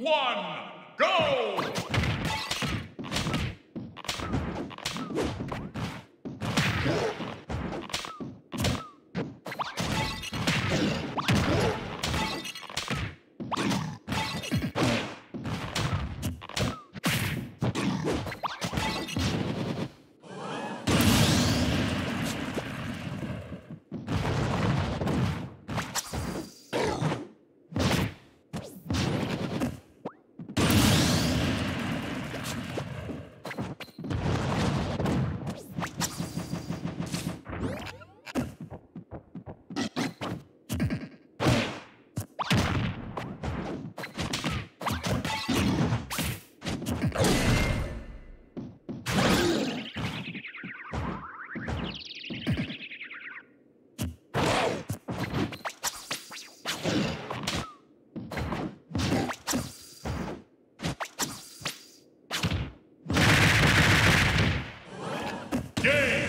one, go! Game!